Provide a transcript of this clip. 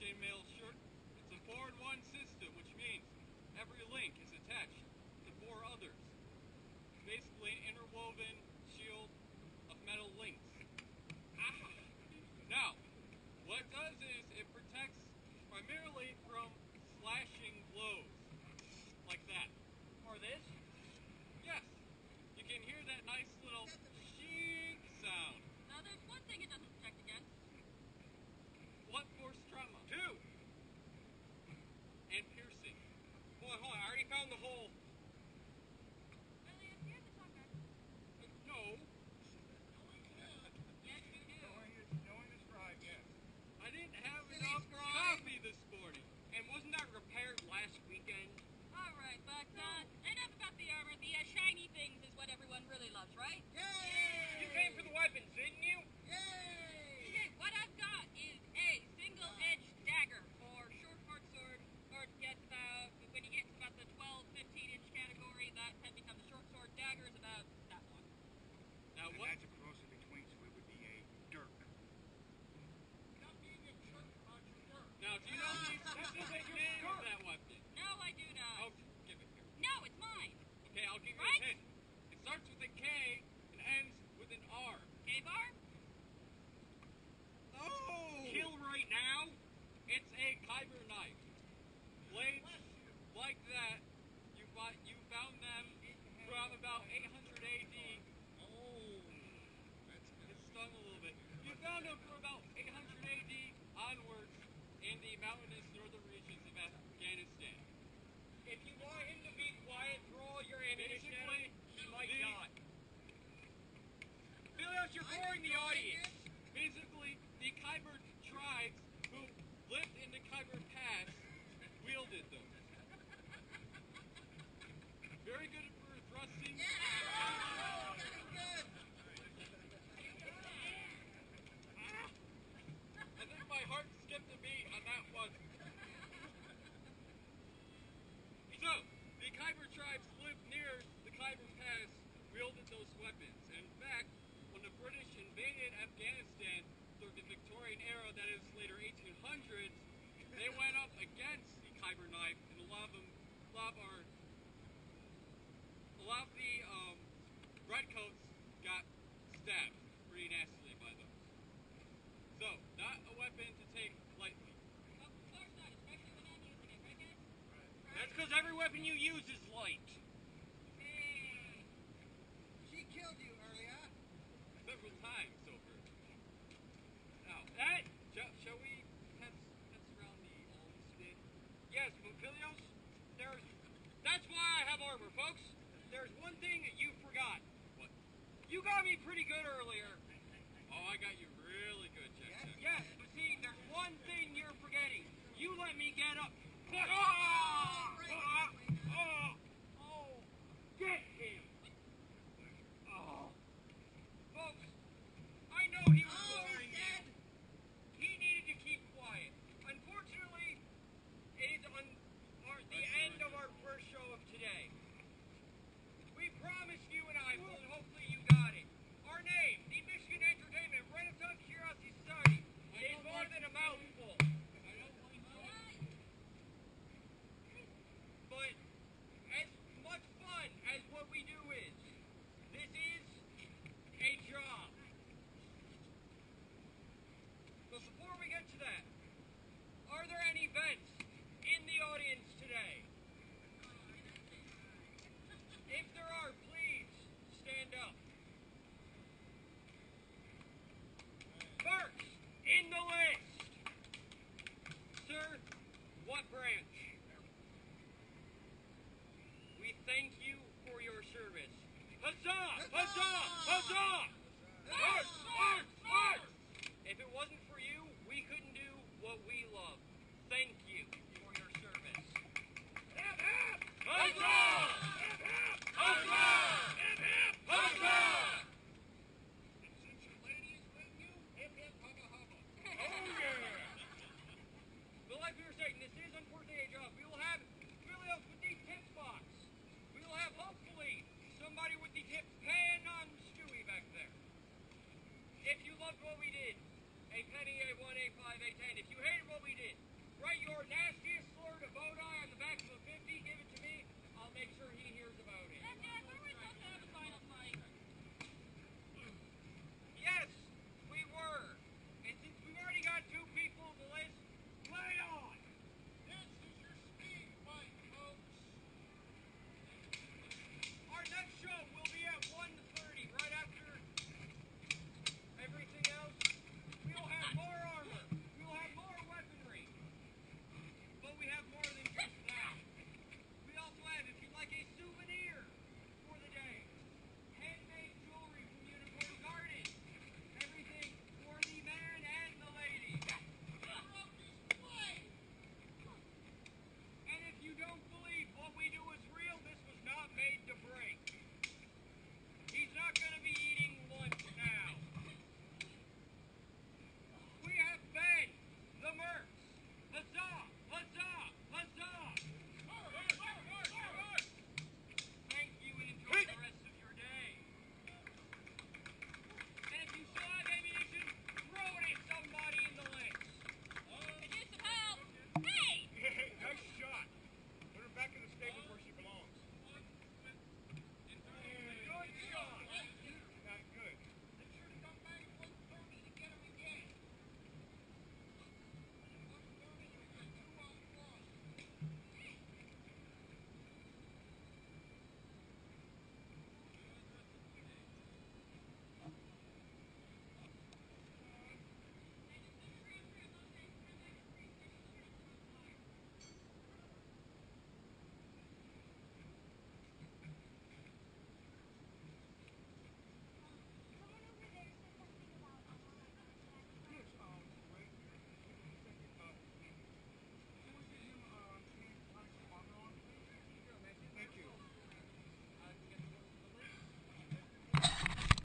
chainmail shirt. It's a four-in-one system, which means every link is attached to four others. It's basically an interwoven shield of metal links. Ah. Now, what it does is it protects primarily from slashing blows, like that. Or this? Yes. You can hear that nice Chris, you're boring the audience. Basically, the Khyber tribes who lived in the Khyber Pass a lot of our, a lot of the um, redcoats got stabbed pretty nastily by them. So, not a weapon to take lightly. Of course not, especially when I'm using it, right guys? Right. That's because every weapon you use is light. thank you for your service. Huzzah! Huzzah! Huzzah! March! March! March! If it wasn't for you, we couldn't do what we love.